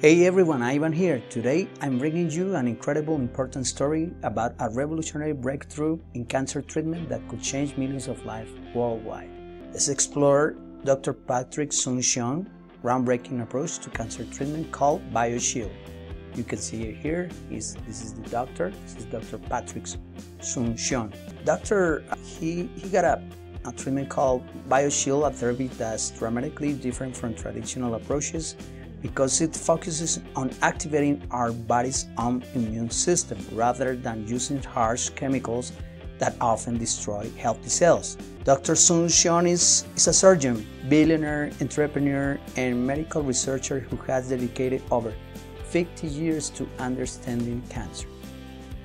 Hey everyone, Ivan here. Today I'm bringing you an incredible important story about a revolutionary breakthrough in cancer treatment that could change millions of lives worldwide. Let's explore Dr. Patrick Soon-Shiong groundbreaking approach to cancer treatment called BioShield. You can see it here. He's, this is the doctor. This is Dr. Patrick Soon-Shiong. Doctor, he, he got a, a treatment called BioShield, a therapy that's dramatically different from traditional approaches because it focuses on activating our body's own immune system rather than using harsh chemicals that often destroy healthy cells. Dr. Soon-Shiong is, is a surgeon, billionaire, entrepreneur, and medical researcher who has dedicated over 50 years to understanding cancer.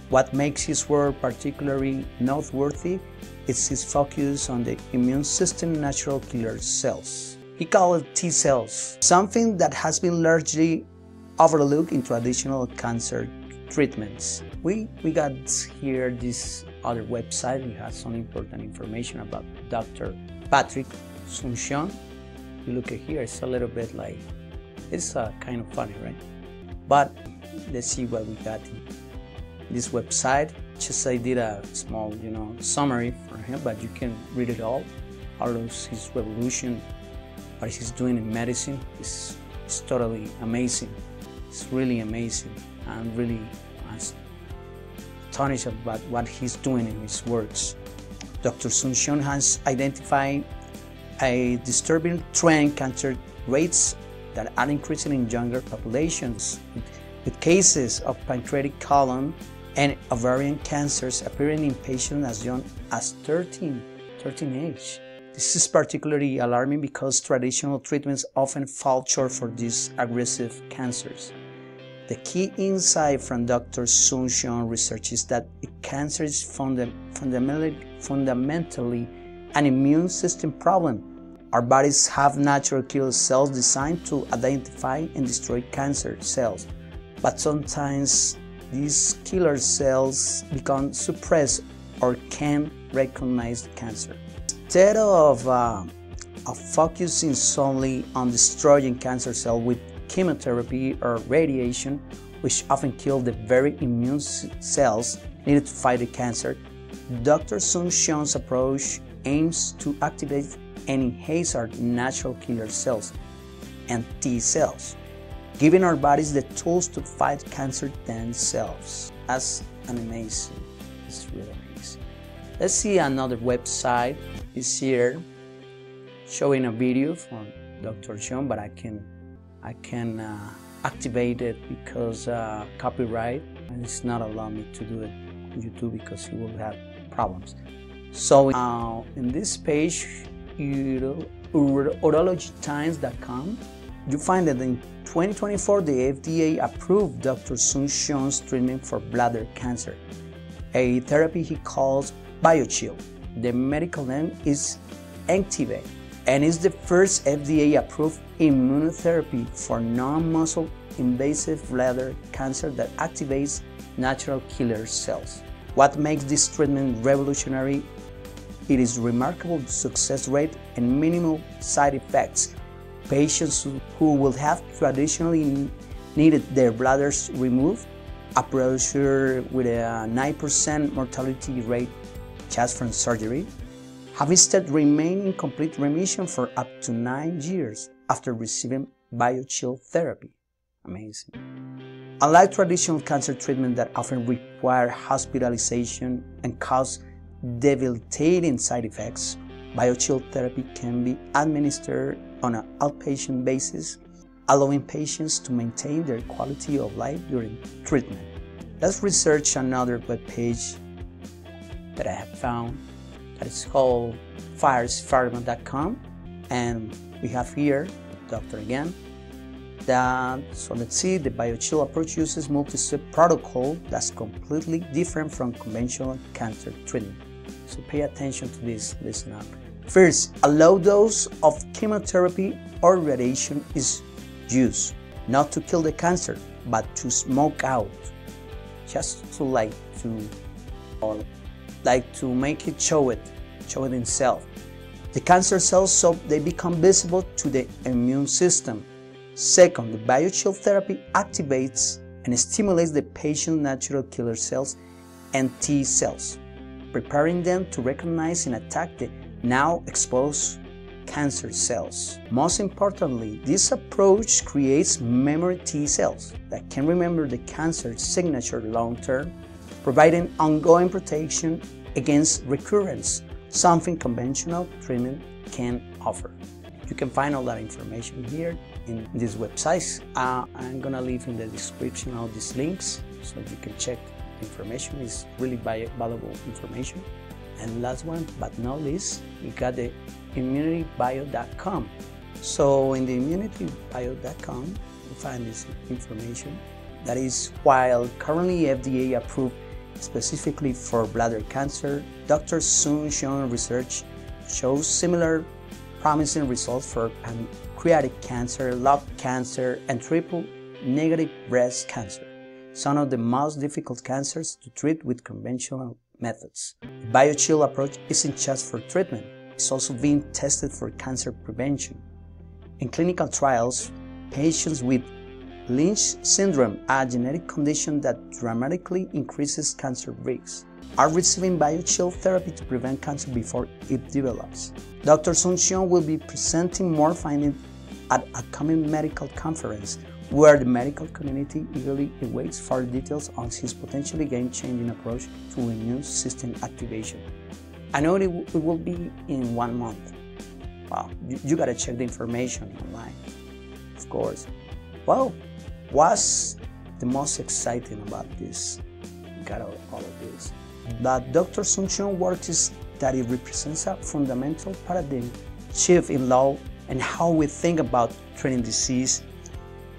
What makes his work particularly noteworthy is his focus on the immune system natural killer cells. He called T cells, something that has been largely overlooked in traditional cancer treatments. We, we got here this other website, it has some important information about Dr. Patrick Soon-Shiong. You look at here, it's a little bit like, it's uh, kind of funny, right? But let's see what we got in this website. Just I did a small, you know, summary for him, but you can read it all. Of his revolution what he's doing in medicine is, is totally amazing. It's really amazing. I'm really astonished about what he's doing in his works. Dr. Soon-Shiong has identified a disturbing trend cancer rates that are increasing in younger populations, with cases of pancreatic colon and ovarian cancers appearing in patients as young as 13, 13 age. This is particularly alarming because traditional treatments often fall short for these aggressive cancers. The key insight from Dr. Soon-Shiong research is that cancer is funda fundamentally, fundamentally an immune system problem. Our bodies have natural killer cells designed to identify and destroy cancer cells, but sometimes these killer cells become suppressed or can't recognize cancer. Instead of, uh, focusing solely on destroying cancer cells with chemotherapy or radiation, which often kill the very immune cells needed to fight the cancer, Dr. Soon-Shiong's approach aims to activate and enhance our natural killer cells and T cells, giving our bodies the tools to fight cancer themselves. That's an amazing, it's really amazing. Let's see another website is here showing a video from Dr. Shiong, but I can I can uh, activate it because uh, copyright and it's not allowing me to do it on YouTube because you will have problems. So uh, in this page, urologytimes.com, you find that in 2024 the FDA approved Dr. Sun treatment for bladder cancer, a therapy he calls BioShield. The medical name is Anktiva and is the first FDA-approved immunotherapy for non-muscle invasive bladder cancer that activates natural killer cells. What makes this treatment revolutionary? It is remarkable success rate and minimal side effects. Patients who will have traditionally needed their bladders removed approach with a 9% mortality rate just from surgery, have instead remained in complete remission for up to nine years after receiving BioShield therapy. Amazing. Unlike traditional cancer treatment that often require hospitalization and cause debilitating side effects, BioShield therapy can be administered on an outpatient basis, allowing patients to maintain their quality of life during treatment. Let's research another web page that I have found. That is called fiercepharma.com and we have here doctor again that so let's see the BioShield approach uses multi-step protocol that's completely different from conventional cancer treatment. So pay attention to this listen up first a low dose of chemotherapy or radiation is used not to kill the cancer but to smoke out. Just to like to like to make it show it, show it itself. The cancer cells, so they become visible to the immune system. Second, the BioShield therapy activates and stimulates the patient's natural killer cells and T cells, preparing them to recognize and attack the now exposed cancer cells. Most importantly, this approach creates memory T cells that can remember the cancer signature long term, providing ongoing protection against recurrence, something conventional treatment can offer. You can find all that information here in this website. Uh, I'm gonna leave in the description all these links so you can check the information. It's really valuable information. And last one, but not least, we got the immunitybio.com. So in the immunitybio.com, you find this information. That is, while currently FDA approved specifically for bladder cancer, Dr. Soon-Shiong research shows similar promising results for pancreatic cancer, lung cancer, and triple negative breast cancer, some of the most difficult cancers to treat with conventional methods. The BioShield approach isn't just for treatment, it's also being tested for cancer prevention. In clinical trials, patients with Lynch syndrome, a genetic condition that dramatically increases cancer risks, are receiving BioShield therapy to prevent cancer before it develops. Dr. Soon-Shiong will be presenting more findings at a coming medical conference where the medical community eagerly awaits further details on his potentially game-changing approach to immune system activation. I know it, it will be in one month. Wow, you, you gotta check the information online, of course. Well, what's the most exciting about this? Got all, all of this. Mm-hmm. That Dr. Soon-Shiong work is that it represents a fundamental paradigm shift in law and how we think about treating disease,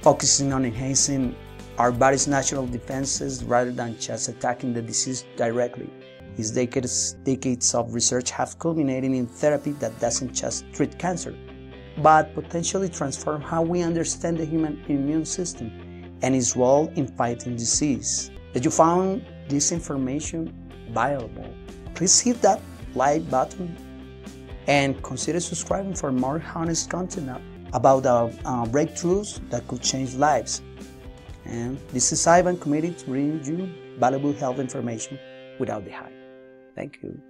focusing on enhancing our body's natural defenses rather than just attacking the disease directly. His decades, decades of research have culminated in therapy that doesn't just treat cancer, but potentially transform how we understand the human immune system and its role in fighting disease. If you found this information valuable, please hit that like button and consider subscribing for more honest content about uh, uh, breakthroughs that could change lives. And this is Ivan committed to bring you valuable health information without the hype. Thank you.